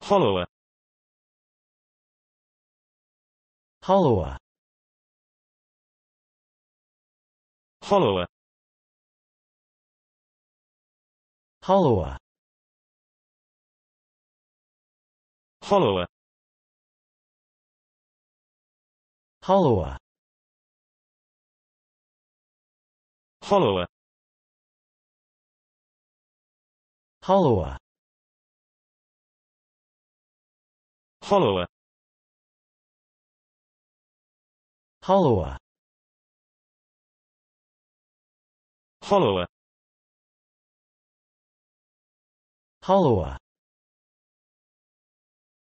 Follower. Hollower Follower. Hollower Follower. Hollower Follower. Hollower Hollowa. Hollowa. Hollowa. Hollowa.